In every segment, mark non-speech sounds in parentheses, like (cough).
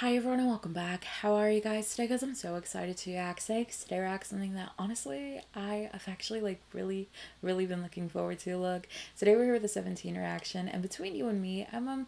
Hi everyone and welcome back. How are you guys today? Because I'm so excited to react today. 'cause today react something that honestly I have actually like really, really been looking forward to. Look, today we're here with the 17 reaction, and between you and me, I'm um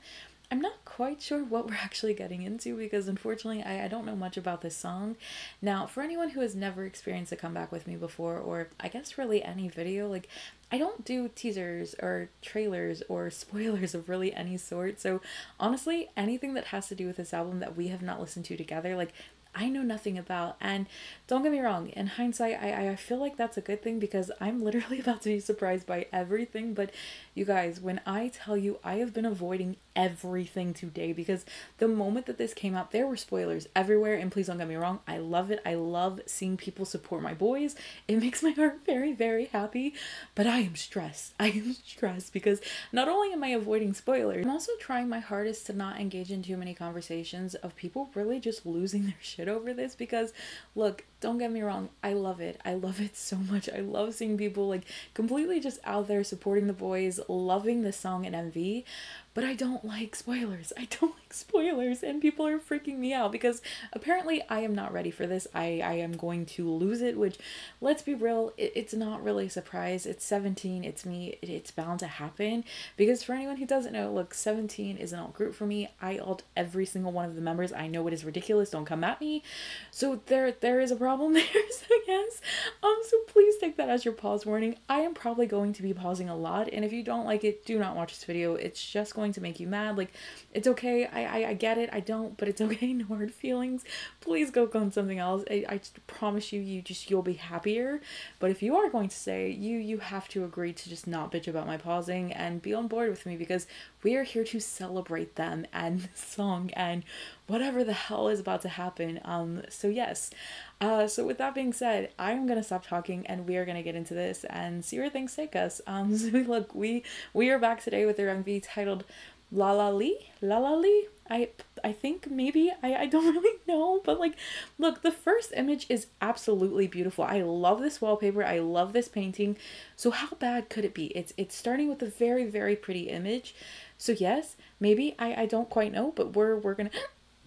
I'm not quite sure what we're (laughs) actually getting into because unfortunately I, I don't know much about this song. Now, for anyone who has never experienced a comeback with me before, or I guess really any video, like I don't do teasers or trailers or (laughs) spoilers of really any sort. So honestly, anything that has to do with this album that we have not listened to together, like I know nothing about. And don't get me wrong, in hindsight, I, I feel like that's a good thing because I'm literally (laughs) about to be surprised by everything. But you guys, when I tell you I have been avoiding everything today because the moment that this came out, there were spoilers everywhere. And please don't get me wrong, I love it. I love seeing people support my boys. It (laughs) makes my heart very, very happy. But I am stressed. (laughs) I am stressed because not only am I avoiding spoilers, I'm also trying my hardest to not engage in too many conversations of people really just losing their shit over this because look don't get me wrong i love it. I love it so much. I love seeing people like completely just out there supporting the boys loving the song and mv but I don't like spoilers. (laughs) I don't like spoilers, and people are freaking me out because apparently I am not ready for this. I, I am going to lose it, which, let's be real, it, it's not really a surprise. It's 17, it's me, it, it's bound to happen because for anyone who doesn't know, look, 17 is an alt group for me. I alt every single one of the members. I know it is ridiculous, don't come at me. So there there is a problem (laughs) there, so yes. Um, so please take that as your pause warning. I am probably going to be pausing a lot, and if you don't like it, do not watch this video. It's just going going to make you mad. Like, it's okay. I, I, I get it. I don't, but it's (laughs) okay. No hard feelings. Please go on something else. I, I promise you, you just, you'll be happier. But if you are going to say, you, you have to agree to just not bitch about my pausing and be on board with me because we are here to celebrate them and (laughs) the song and whatever the hell is about to happen. Um, so yes. Uh, so with that being said, I'm gonna stop talking and we are gonna get into this and see where things take us. (laughs) Um, so look, we we are back today with their MV titled LALALI, La La Lee. I I think maybe I I don't (laughs) really know, but like, look, the first image is absolutely beautiful. I love this wallpaper. I love this painting. So how bad could it be? It's it's starting with a very very pretty image. So yes, maybe I I don't quite know, but we're we're gonna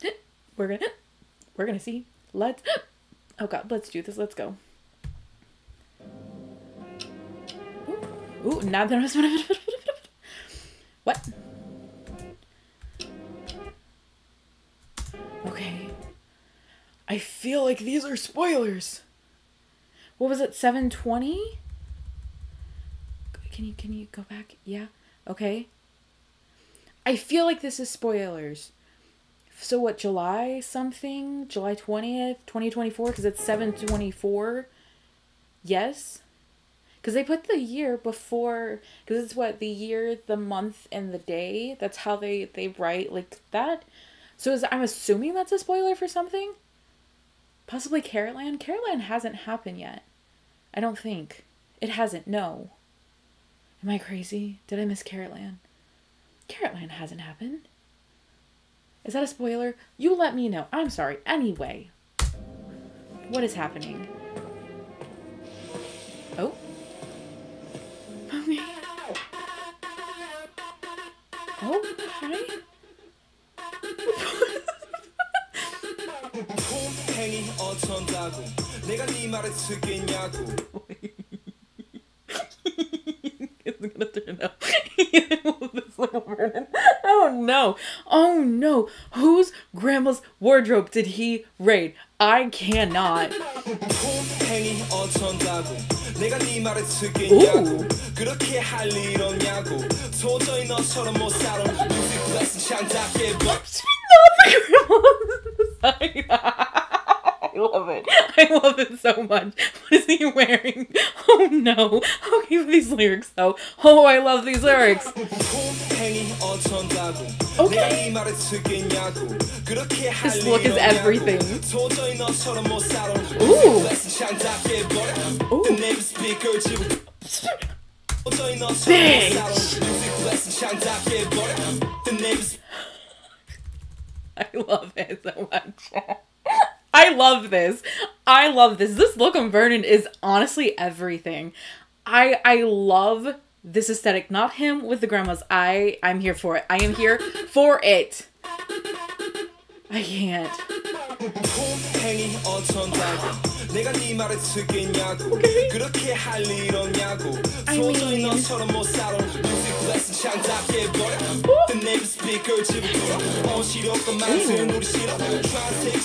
(gasps) we're gonna (gasps) we're gonna see. Let's (gasps) Oh god, let's do this. Let's go. Ooh, now there was What? Okay. I feel like these are spoilers. What was it? 720? Can you can you go back? Yeah. Okay. I feel like this is spoilers. So what july something? July 20th 2024 because it's 724 yes. Because they put the year before because it's what the year the month and the day? That's how they they write like that? So is i'm assuming that's a spoiler for something? Possibly Caratland Caratland hasn't happened yet. I don't think. It hasn't no. Am i crazy? Did i miss Caratland Caratland hasn't happened is that a spoiler? You let me know. I'm sorry. Anyway. What is happening? Oh. Oh, hi. (laughs) Ooh. I love it. I love it so much. What is (laughs) he wearing? Oh no. Okay, these lyrics though. Oh, I love these lyrics. Okay. This look is everything. Ooh. Ooh. Bitch. I love it so much. I love this. I love this. This look on Vernon is honestly everything. I I love this aesthetic. Not him with the grandmas. I I'm here for it. I am here for it. I can't. (laughs) 행이 어쩐다고 내가 네 말을 듣겠냐고 그렇게 할 일 없냐고 도저히 너처럼 못 살아 뮤직 레슨 창작해버려 The name speaker (laughs) I love it. (laughs) I love it so much. What is he wearing? (laughs) Oh no. Okay, these lyrics though. Oh, I love these lyrics. Okay. This look is everything. Ooh. Ooh. Bitch. (laughs) I love it so much. (laughs) I love this. I love this. This look on Vernon is honestly everything. I I love this aesthetic. Not him with the grandmas. I I'm here for it. I am here (laughs) for it. I can't. Okay. I mean.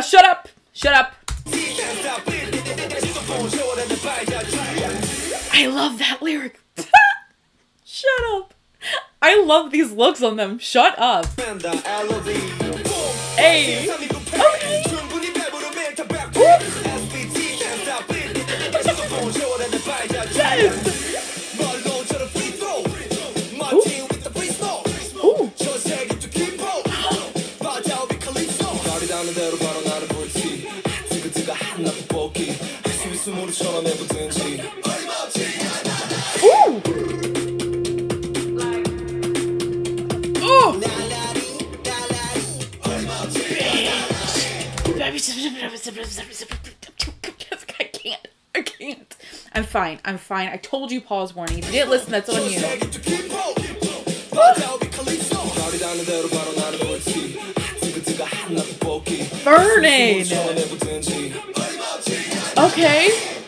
Blah. Shut up. Shut up. I love that lyric. (laughs) Shut up. I love these looks on them. Shut up. Hey. Ooh. really trying to never pretend. I can't. I can't. I'm fine. I'm fine. I told you pause warning. If you didn't listen, that's on you. Burning. Okay.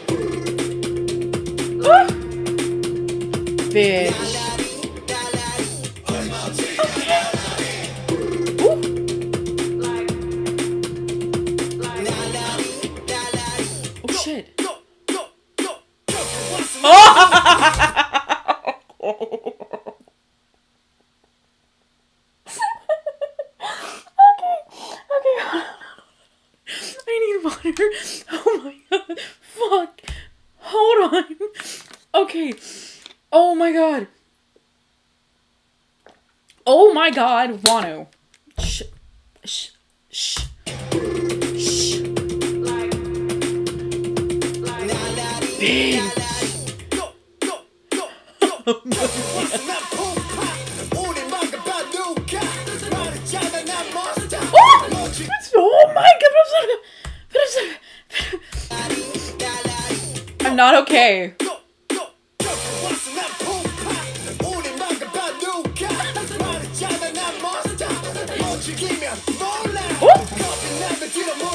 Bitch. God, Wonwoo. Shh. Shh. Shh. Shh. Bitch. Oh my god. I'm not okay.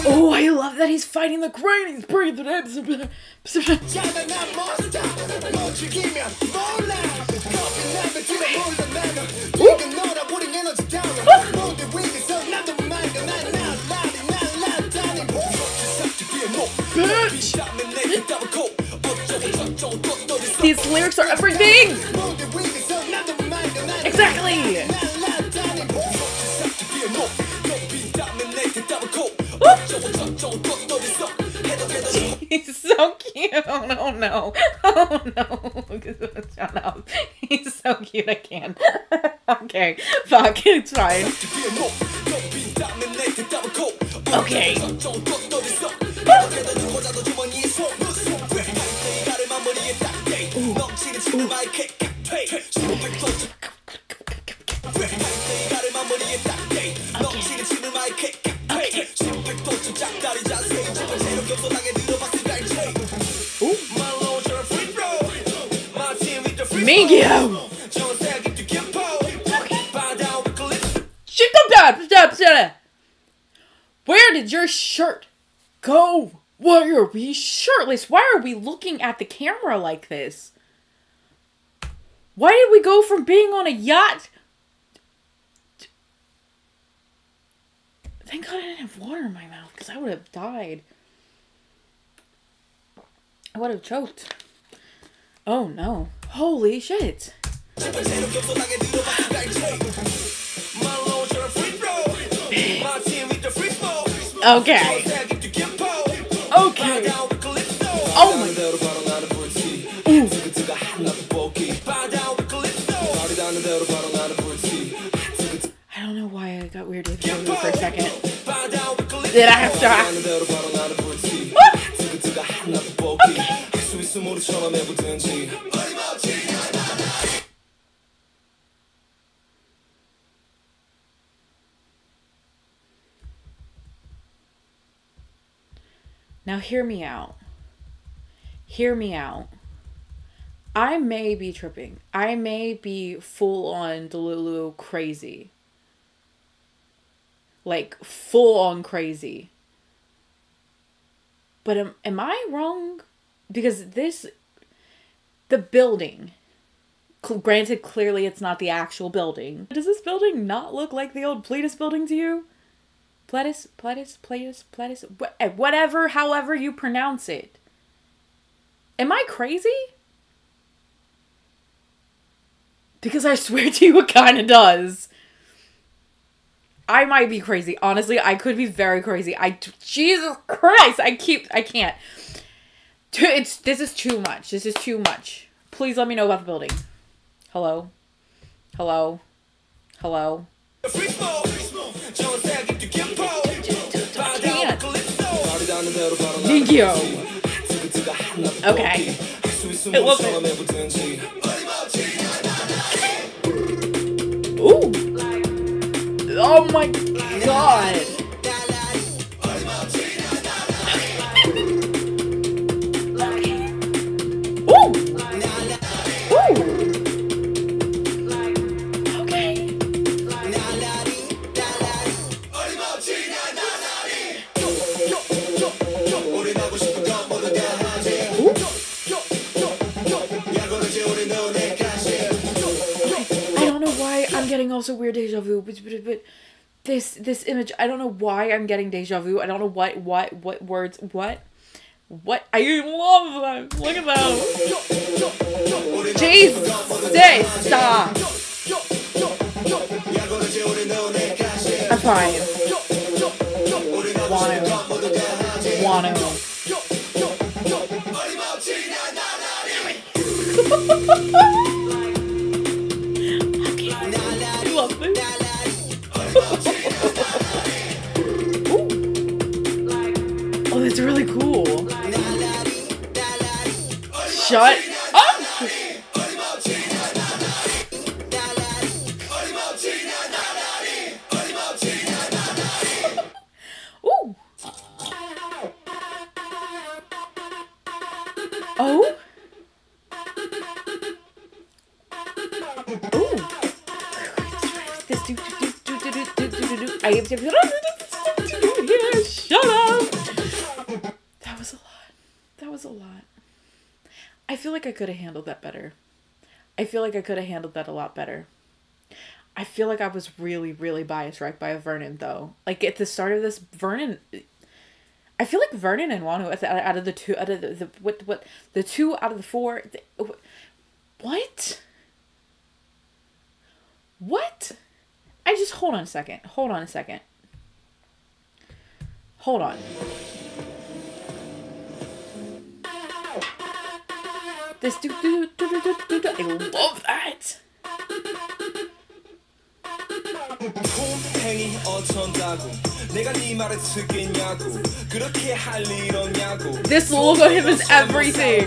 Oh, I love that he's fighting the grain. He's breathing in. These lyrics are everything. Exactly. He's so cute. Oh no. Oh no. Shut. He's so cute. I can't. (laughs) okay. Fuck. It's fine. Okay. Up, stop. Where did your shirt go? Why are we shirtless? Why are we looking at the camera like this? Why did we go from being on a yacht? Thank God I didn't have water in my mouth because I would have died. I would have choked. Oh no. Holy shit. Okay. Okay. Oh my. Ooh. I don't know why I got weirded for a second. Did I have to? I... Okay. Now, hear me out. Hear me out. I may be tripping. I may be full on Delulu crazy. Like, full on crazy. But am, am I wrong? Because this. The building. Granted, clearly it's not the actual building. Does this building not look like the old Pledis building to you? Pledis, Pledis, Pledis, Pledis, eh, whatever, however you pronounce it. Am I crazy? Because I (laughs) swear to you, it kind of does. I might be crazy. Honestly, I could be very crazy. I Jesus Christ, I keep I can't. It's this is too much. This is too much. Please let me know about the building. Hello. Hello. Hello. You. Okay. It wasn't. Ooh. Oh my god. This this image, I don't know why I'm getting deja vu. I don't know what what what words what what I love them. Look at them. Jesus, stop. I'm fine. Wanna wanna. (laughs) Oh, that's really cool. Shut up! Ooh. Oh? Ooh. I lot. I feel like I could have handled that better. I feel like I could have handled that a lot better. I feel like I was really, really biased right by Vernon though. Like at the start of this, Vernon. I feel like Vernon and Wonwoo out of the two out of the, the what what the two out of the four. The, what? What? I just hold on a second. Hold on a second. Hold on. This do do do do do do. I love that. This logo him is everything.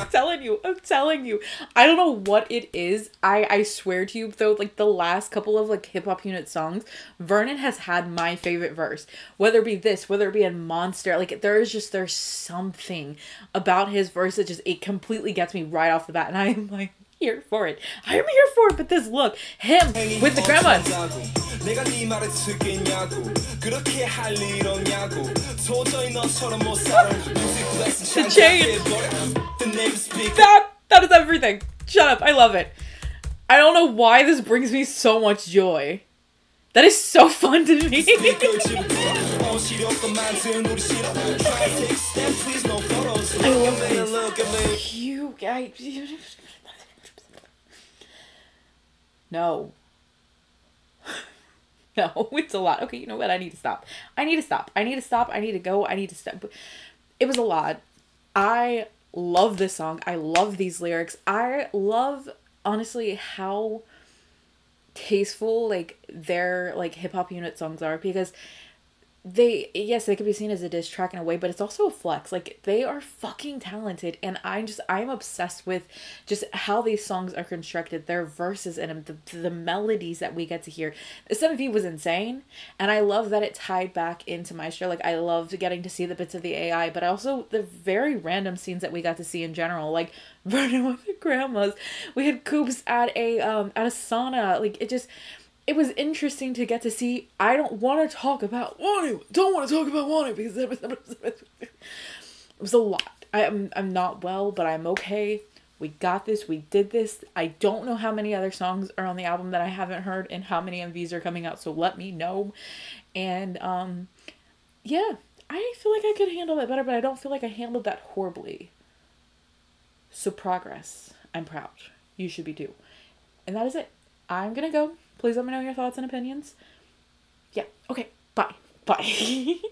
I'm telling you, I'm telling you. I don't know what it is. I I swear to you though, like the last couple of like hip hop unit songs, Vernon has had my favorite verse. Whether it be this, whether it be a monster, like there is just there's something about his verse that just it completely gets me right off the bat, and I am like, here for it. I am here for it. But this look, him with the grandmas. 어쩐다고 내가 네 말을 듣겠냐고 그렇게 할 일 없냐고 도저히 너처럼 못 살아 뮤직 레슨 The chain. 창작해 버려 The name speak That that is everything. Shut up. I love it. I don't know why this brings me so much joy. That is so (laughs) fun to me. 스피커를 (laughs) 집어 어 시렵고 만든 우리 싫어 Try to take a step please no photos I love Look at me, this. look at me You guys. No. (laughs) No, it's a lot. Okay, you know what? I need to stop. I need to stop. I need to stop. I need to go. I need to stop. It was a lot. I love this song. I love these lyrics. I love, honestly, how tasteful like their like hip hop unit songs are because they yes they could be seen as a diss track in a way but it's also a flex. Like they are fucking talented and i'm just i'm obsessed with just how these songs are constructed their verses and the, the melodies that we get to hear. The MV was insane and i love that it tied back into maestro. Like i loved getting to see the bits of the ai but also the very random scenes that we got to see in general. Like (laughs) vernon with the grandmas. We had Coups at a um at a sauna. Like it just it was interesting to get to see. I don't want to talk about Wonny. Don't want to talk about Wonny because it was a lot. I am I'm not well, but I'm okay. We got this. We did this. I don't know how many other songs are on the album that I haven't heard and how many MVs are coming out, so let me know. And um yeah, I feel like I could handle that better, but I don't feel like I handled that horribly. So progress. I'm proud. You should be too. And that is it. I'm going to go. Please let me know your thoughts and opinions. Yeah. Okay. Bye. Bye. (laughs)